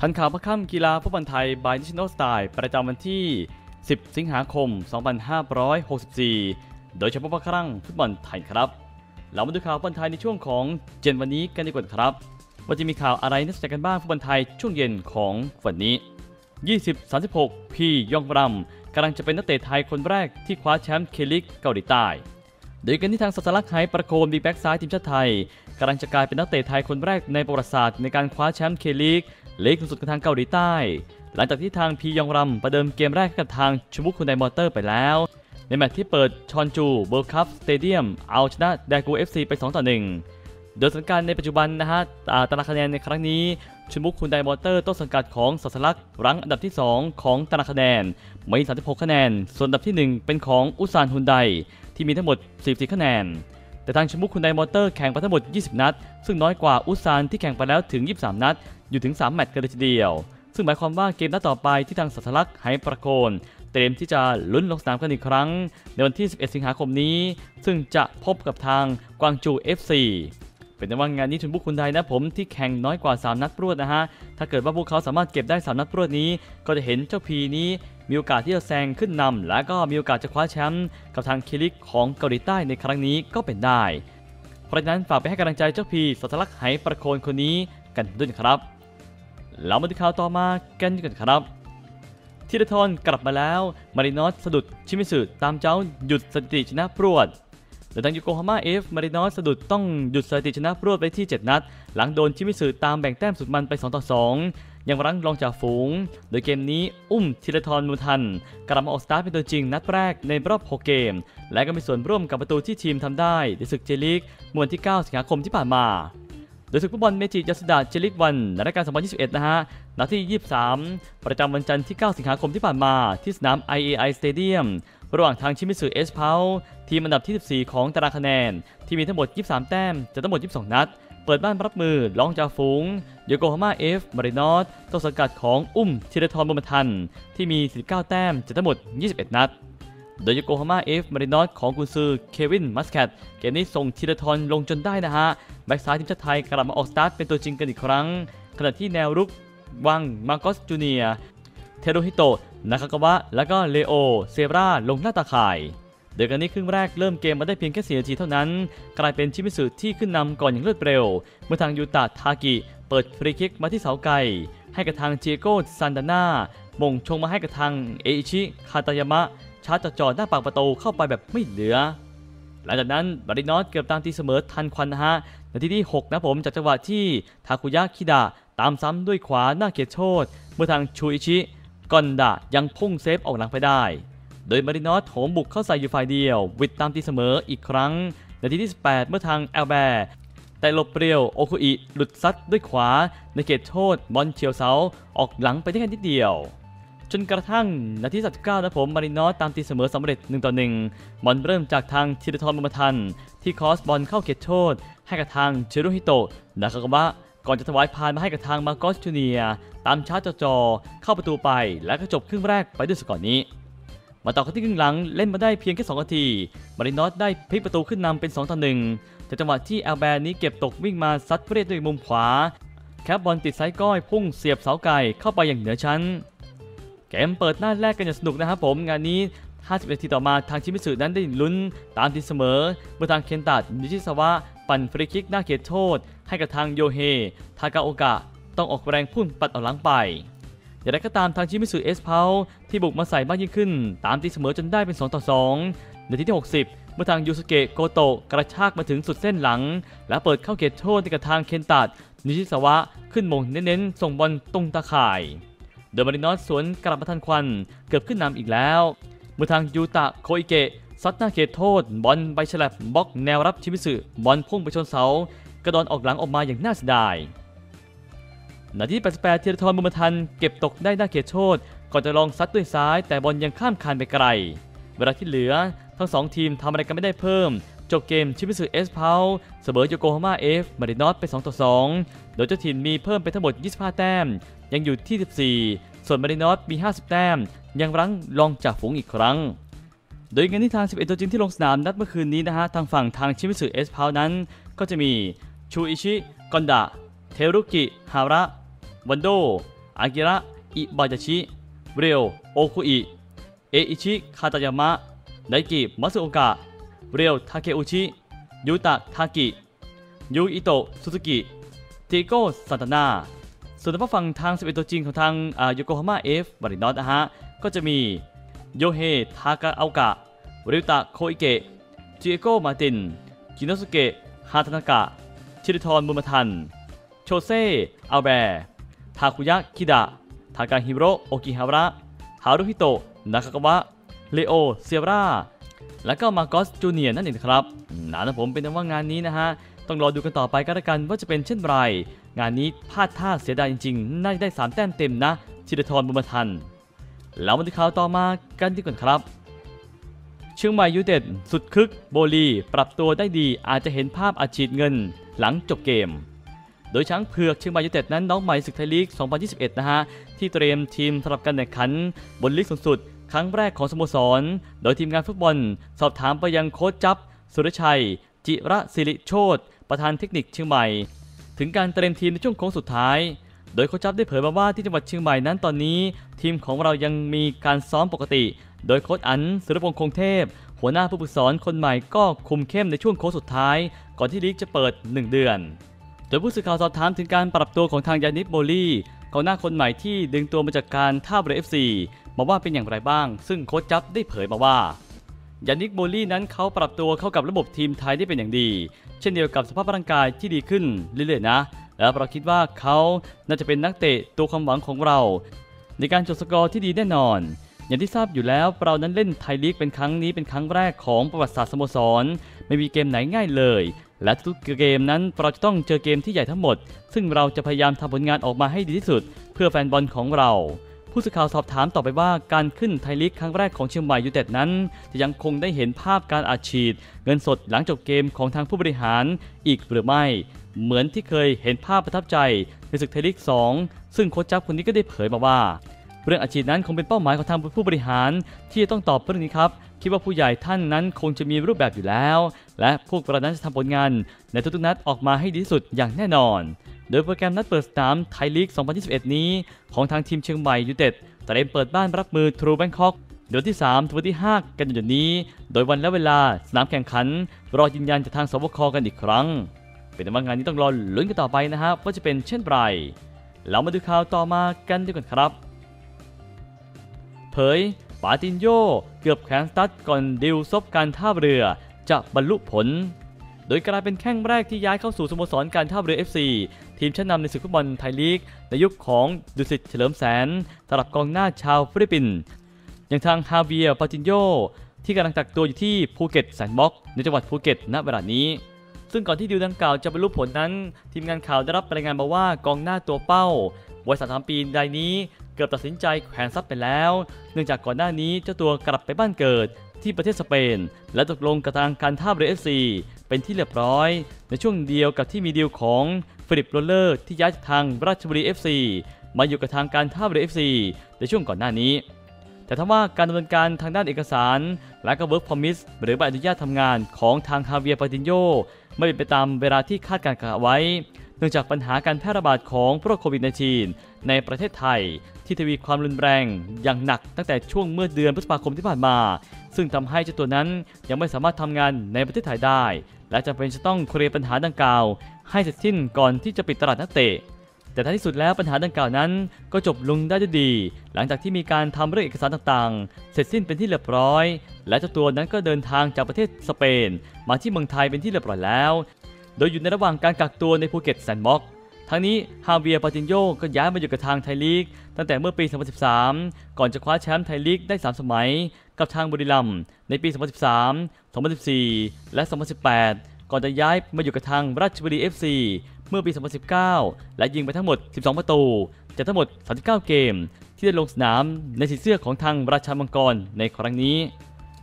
ทันข่าวภาคค่ำกีฬาฟุตบอลไทย by National Style ประจำวันที่ 10 สิงหาคม 2564 โดยเฉพาะพระครั้งฟุตบอลไทยครับ เรามาดูข่าวฟุตบอลไทยในช่วงของเย็นวันนี้กันดีกว่าครับ ว่าจะมีข่าวอะไรน่าสนใจกันบ้างฟุตบอลไทยช่วงเย็นของวันนี้ 20-36 พียองรัมกำลังจะเป็นนักเตะไทยคนแรกที่คว้าแชมป์เคลีกเกาหลีใต้ โดยกันที่ทางสัสลักไฮประโคมดีแบ็กซ้ายทีมชาติไทยกำลังจะกลายเป็นนักเตะไทยคนแรกในประวัติศาสตร์ในการคว้าแชมป์เคลีก ลีกสูงสุดกับทางเกาหลีใต้ หลังจากที่ทางพียองรัมประเดิมเกมแรกกับทางชอนบุกฮุนไดมอเตอร์ไปแล้ว ในแมตช์ที่เปิดชอนจู World Cup Stadium เอาชนะแดกูเอฟซีไป 2 ต่อ 1 โดยสถานการณ์ในปัจจุบันนะฮะตารางคะแนนในครั้งนี้ชอนบุกฮุนไดมอเตอร์ต้นสังกัดของสัสลักรั้งอันดับที่ 2 ของตารางคะแนนมี36 คะแนน ส่วนอันดับที่ 1 เป็นของอุลซานฮุนไดที่มีทั้งหมด 44 คะแนน แต่ทางชมุกคุณไดมอเตอร์แข่งไปทั้งหมด 20 นัด ซึ่งน้อยกว่าอุซานที่แข่งไปแล้วถึง 23 นัด อยู่ถึง 3 แมตช์กันเลยทีเดียว ซึ่งหมายความว่าเกมนัดต่อไปที่ทางสัสลักษ์ไหประโคนเตรียมที่จะลุ้นลงสนามกันอีกครั้ง ในวันที่ 11 สิงหาคมนี้ ซึ่งจะพบกับทางกวางจู FC เป็นแต่ว่างานนี้ชุนบุกคุณไดนะผมที่แข่งน้อยกว่า 3 นัดรวดนะฮะ ถ้าเกิดว่าพวกเขาสามารถเก็บได้ 3 นัดรวดนี้ ก็จะเห็นเจ้าพีนี้ มีโอกาสที่จะแซงขึ้นนำและก็มีโอกาสจะคว้าแชมป์กับทางคิริกของเกาหลีใต้ในครั้งนี้ก็เป็นได้ เพราะฉะนั้นฝากไปให้กำลังใจเจ้าพีสัตลักษณ์ไหประโคนคนนี้กันด้วยครับเรามาดูข่าวต่อมากันดีกว่าครับทีรทรกลับมาแล้ว มารินอสสะดุดชิมิสึตามเจ้าหยุดสถิติชนะพรวดโดยทางยูโกฮาม่าเอฟมารินอสสะดุดต้องหยุดสถิติชนะพรวดไปที่ 7 นัด หลังโดนชิมิสึตามแบ่งแต้มสุดมันไป 2 ต่อ 2 ยังรั้งรองจ่าฝูง โดยเกมนี้อุ้มธีราทร บุญมาทัน กลับมาออกสตาร์ทเป็นตัวจริงนัดแรกในรอบ 6 เกม และก็มีส่วนร่วมกับประตูที่ทีมทำได้ในศึกเจลีกเมื่อวันที่ 9 สิงหาคมที่ผ่านมา โดยศึกฟุตบอลเมจิยาสุดะเจลีกวันในรายการ 2021 นะฮะนัดที่ 23 ประจำวันจันทร์ที่ 9 สิงหาคมที่ผ่านมา ที่สนาม IAI Stadium ระหว่างทางชิมิสึเอสพัลส์ทีมอันดับที่ 14 ของตารางคะแนน ที่มีทั้งหมด 23 แต้มจากทั้งหมด 22 นัด เปิดบ้านรับมือรองจ่าฝูงโยโกฮาม่าเอฟมารินอสต้นสังกัดของอุ้มธีราทรบุญมาทัน ที่มี49แต้มจากทั้งหมด 21 นัด โดยโยโกฮาม่าเอฟมารินอสของกุนซือเควินมัสแคตเกมนี้ส่งธีราทรลงจนได้นะฮะ แบ็กซ้ายทีมชาติไทยกลับมาออกสตาร์ทเป็นตัวจริงกันอีกครั้ง ขณะที่แนวรุกวางมาร์กอสจูเนียร์เทรุฮิโตะนากากาวะและก็เลโอเซอาราล่าตาข่าย โดยการนี้ครึ่งแรกเริ่มเกมมาได้เพียงแค่4นาทีเท่านั้น กลายเป็นชิมิสึที่ขึ้นนำก่อนอย่างรวดเร็ว เมื่อทางยูตะทากิ เปิดฟรีคิกมาที่เสาไกลให้กับทางติอาโก้ซานตาน่าโหม่งชงมาให้กับทางเออิชิคาตายามะชาร์จจ่อหน้าปากประตูเข้าไปแบบไม่เหลือ หลังจากนั้นมารินอสเกือบตามตีเสมอทันควันนะฮะนาทีที่ 6 นะผมจากจังหวะที่ทาคุยะคิดะตามซ้ำด้วยขวาหน้าเขตโทษเมื่อทางชูอิชิกอนดะยังพุ่งเซฟออกหลังไปได้ โดยมารินอสโถมบุกเข้าใส่อยู่ฝ่ายเดียว หวิดตามตีเสมออีกครั้ง นาทีที่ 18 เมื่อทางเอลแบร์แตะหลบเรียว โอคุอิ หลุดซัดด้วยขวา ในเขตโทษ บอลเฉียวเสา ออกหลังไปได้แค่นิดเดียว จนกระทั่งนาที39นะผมมารินอสตามตีเสมอสำเร็จ1ต่อ1บอลเริ่มจากทางธีราทรบุญมาทัน ที่ครอสบอลเข้าเขตโทษ ให้กับทางเทรุฮิโตะนากากาวะก่อนจะถวายพานมาให้กับทางมาร์กอสจูเนียร์ ตามชาร์จจ่อ เข้าประตูไป และก็จบครึ่งแรกไปด้วยสกอร์นี้ มาต่อกันที่ครึ่งหลังเล่นมาได้เพียงแค่2นาที มารินอสได้พลิกประตูขึ้นนำเป็น 2 ต่อ1จากจังหวะที่เอลแบร์นี้เก็บตกวิ่งมาซัดเฟรดด้วยมุมขวา แคปบอลติดไซด์ก้อยพุ่งเสียบเสาไกลเข้าไปอย่างเหนือชั้น เกมเปิดหน้าแรกกันอย่างสนุกนะครับผมงานนี้ 50นาทีต่อมาทางชิมิสึนั้นได้ลุ้นตามตีเสมอเมื่อทางเคนตะ นิชิซาวะปั่นฟรีคิกหน้าเขตโทษ ให้กับทางโยเฮ ทากาโอกะ ต้องออกแรงพุ่งปัดออกหลังไป อย่างไรก็ตามทางชิมิสึเอสพัลส์ที่บุกมาใส่มากยิ่งขึ้น ตามตีเสมอจนได้เป็น 2 ต่อ 2 นาทีที่ 60 เมื่อทางยูสเกะโกโตะกระชากมาถึงสุดเส้นหลัง และเปิดเข้าเขตโทษให้กับทางเคนตะ นิชิซาวะขึ้นโหม่งเน้นๆ ส่งบอลตุงตาข่ายโดยมารินอสสวนกลับมาทันควันเกือบขึ้นนำอีกแล้ว เมื่อทางริวตะโคอิเกะซัดหน้าเขตโทษ บอลไปแฉลบบล็อกแนวรับชิมิสึบอลพุ่งไปชนเสากระดอนออกหลังออกมาอย่างน่าเสียดาย นาที่88ธีราทรบุญมาทันเก็บตกได้หน้าเขตโทษก่อนจะลองซัดด้วยซ้าย แต่บอลยังข้ามคานไปไกล เวลาที่เหลือ ทั้งสองทีมทำอะไรกันไม่ได้เพิ่ม จบเกมชิมิสึเอสพัลส์เสมอโยโกฮาม่าเอฟมารินอสไป2ต่อ2โดยเจ้าถิ่นมีเพิ่มไปทั้งหมด 25 แต้ม ยังอยู่ที่ 14 ส่วนมารินอสมี 50 แต้ม ยังรั้งรองจ่าฝูงอีกครั้งโดยงานที่ทาง 11 ตัวจริงที่ลงสนามนัดเมื่อคืนนี้นะฮะ ทางฝั่งทางชิมิสึเอสพัลส์นั้น ก็จะมี ชูอิชิ กอนดะ เทรุกิ ฮาระ วัลโด อากิระ อิบายาชิ เรียว โอคุอิ เออิชิ คาตายามะ ไดกิ มัตสึโอกะ เรียว ทาเคอุชิ ยูตะ ทากิ ยูอิโตะซูซูกิ ติอาโก้ซานตาน่า ส่วนทางฝั่งทาง 11 ตัวจริงของทางโยโกฮาม่าเอฟมารินอสนะฮะ ก็จะมีโยเฮ ทากาโอกะ ริวตะ โคอิเกะติอาโกมาร์ตินส์ ชินโนสุเกะ ฮาตานากะ ธีราทร บุญมาทัน โชเซ เอลแบร์ ทาคุยะ คิดะ ทากาฮิโรโอกิฮาระ เทรุฮิโตะ นากากาวะ เลโอ เซอารา และก็มาร์กอสจูเนียร์นั่นเองครับนะผมเป็นว่างานนี้นะฮะ ต้องรอดูกันต่อไปก็แล้วกันว่าจะเป็นเช่นไร งานนี้พลาดท่าเสียดายจริงๆ น่าจะได้ 3 แต้มเต็มนะชิริทรบุญมาทัน แล้วมาดูข่าวต่อมากันดีกว่าครับเชียงใหม่ยูเต็ดสุดคึก โบลี ปรับตัวได้ดีอาจจะเห็นภาพอาชีดเงิน หลังจบเกม ดยช้างเผือกเชียงใหม่ยูไนเต็ดนั้นน้องใหม่ศึกไทยลีก 2021 นะฮะ ที่เตรียมทีมสำหรับการแข่งขัน บนลีกสูงสุด ครั้งแรกของสโมสร โดยทีมงานฟุตบอล สอบถามไปยังโค้ชจับ สุรชัย จิระศิริโชตประธานเทคนิคเชียงใหม่ ถึงการเตรียมทีมในช่วงโค้งสุดท้าย โดยโค้ชจับได้เผยมาว่าที่จังหวัดเชียงใหม่นั้นตอนนี้ ทีมของเรายังมีการซ้อมปกติ โดยโค้ชอันสุรพงษ์คงเทพ หัวหน้าผู้ฝึกสอนคนใหม่ก็คุมเข้มในช่วงโค้งสุดท้าย ก่อนที่ลีกจะเปิด 1 เดือน โดยผู้สื่อข่าวสอบถามถึงการปรับตัวของทางยานิกโบลี่กองหน้าคนใหม่ที่ดึงตัวมาจากการท่าเรือเอฟซีมาว่าเป็นอย่างไรบ้าง ซึ่งโค้ชจับได้เผยมาว่ายานิกโบลี่นั้นเขาปรับตัวเข้ากับระบบทีมไทยได้เป็นอย่างดี เช่นเดียวกับสภาพร่างกายที่ดีขึ้นเรื่อยๆนะ และเราคิดว่าเขาน่าจะเป็นนักเตะตัวความหวังของเรา ในการจบสกอร์ที่ดีแน่นอน อย่างที่ทราบอยู่แล้วเรานั้นเล่นไทยลีกเป็นครั้งนี้เป็นครั้งแรกของประวัติศาสตร์สโมสร ไม่มีเกมไหนง่ายเลย และทุกเกมนั้นเราจะต้องเจอเกมที่ใหญ่ทั้งหมด ซึ่งเราจะพยายามทำผลงานออกมาให้ดีที่สุด เพื่อแฟนบอลของเรา ผู้สื่อข่าวสอบถามต่อไปว่าการขึ้นไทยลีกครั้งแรกของเชียงใหม่ยูเต็ดนั้น จะยังคงได้เห็นภาพการอาชีดเงินสดหลังจบเกมของทางผู้บริหารอีกหรือไม่ เหมือนที่เคยเห็นภาพประทับใจในศึกไทยลีก 2 ซึ่งโค้ชจับคนนี้ก็ได้เผยมาว่า เรื่องอาชีพนั้นคงเป็นเป้าหมายของทางผู้บริหาร ที่จะต้องตอบเรื่องนี้ครับ คิดว่าผู้ใหญ่ท่านนั้นคงจะมีรูปแบบอยู่แล้ว และพวกเรานั้นจะทำผลงาน ในทุกๆนัดออกมาให้ดีที่สุดอย่างแน่นอน โดยโปรแกรมนัดเปิดสนามไทยลีก 2021 นี้ ของทางทีมเชียงใหม่ยูไนเต็ดเตรียมเปิดบ้านรับมือทรูแบงคอกเดือนที่ 3ถึงวันที่ 5 กันยายนนี้ โดยวันและเวลาสนามแข่งขัน รอยืนยันจากทางสบคกันอีกครั้ง เป็นว่างานนี้ต้องรอลุ้นกันต่อไปนะครับว่าจะเป็นเช่นไร เรามาดูข่าวต่อมากันดีกว่าครับ เผย ปาตินโยเกือบแขวนสตัดก่อนดิวซบการท่าเรือจะบรรลุผล โดยกลายเป็นแข้งแรกที่ย้ายเข้าสู่สโมสรการท่าเรือ FC ทีมชั้นนำในศึกฟุตบอลไทยลีก ในยุคของดุสิตเฉลิมแสนสำหรับกองหน้าชาวฟิลิปปินส์อย่างทางฮาเวียปาตินโยที่กำลังกักตัวอยู่ที่ภูเก็ตแซนด์บ็อกซ์ในจังหวัดภูเก็ตณเวลานี้ซึ่งก่อนที่ดีลดังกล่าวจะบรรลุผลนั้น ทีมงานข่าวได้รับรายงานมาว่ากองหน้าตัวเป้าวัย 33 ปีรายนี้ เกือบตัดสินใจแขวนสตั๊ดไปแล้ว เนื่องจากก่อนหน้านี้เจ้าตัวกลับไปบ้านเกิดที่ประเทศสเปน และตกลงกับทางการท่าเรือเอฟซีเป็นที่เรียบร้อย ในช่วงเดียวกับที่มีดีลของฟิลิปโรลเลอร์ที่ย้ายจากทางราชบุรี FC มาอยู่กับทางการท่าเรือ FC ในช่วงก่อนหน้านี้ แต่ถ้าว่าการดำเนินการทางด้านเอกสาร และก็ Work Permit หรือใบอนุญาตทำงานของทางฮาเวียปาตินโยไม่เป็นไปตามเวลาที่คาดการณ์เอาไว้ เนื่องจากปัญหาการแพร่ระบาดของโรคโควิด -19 ในประเทศไทย ที่ทวีความรุนแรงอย่างหนักตั้งแต่ช่วงเมื่อเดือนพฤษภาคมที่ผ่านมา ซึ่งทำให้เจ้าตัวนั้นยังไม่สามารถทำงานในประเทศไทยได้ และจำเป็นจะต้องเคลียร์ปัญหาดังกล่าว ให้เสร็จสิ้นก่อนที่จะปิดตลาดนักเตะแต่ท้ายที่สุดแล้วปัญหาดังกล่าวนั้นก็จบลงได้ด้วยดี หลังจากที่มีการทำเรื่องเอกสารต่างๆ เสร็จสิ้นเป็นที่เรียบร้อย และเจ้าตัวนั้นก็เดินทางจากประเทศสเปน มาที่เมืองไทยเป็นที่เรียบร้อยแล้ว โดยอยู่ในระหว่างการกักตัวในภูเก็ตแซนด์บ็อกซ์ทั้งนี้ฮาเวียปาตินโยก็ย้ายมาอยู่กับทางไทยลีก ตั้งแต่เมื่อปี 2013 ก่อนจะคว้าแชมป์ไทยลีกได้ 3 สมัย กับทางบุรีรัมย์ในปี 2013 2014 และ 2018 ก่อนจะย้ายมาอยู่กับทางราชบุรี FC เมื่อปี 2019 และยิงไปทั้งหมด 12 ประตู จากทั้งหมด 39 เกม ที่ได้ลงสนามในสีเสื้อของทางราชามังกรในครั้งนี้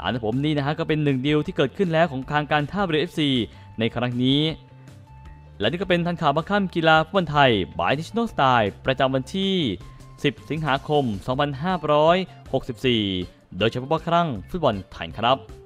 อ่านผมนี่นะฮะก็เป็นหนึ่งเดียวที่เกิดขึ้นแล้วของทางการท่าเรือ FC ในครั้งนี้ และนี่ก็เป็นทันข่าวบัคค่ำกีฬาฟุตบอลไทยบายดิชโนสไตล์ประจำวันที่ 10 สิงหาคม 2564 โดยเฉพาะครั้งฟุตบอลไทยครับ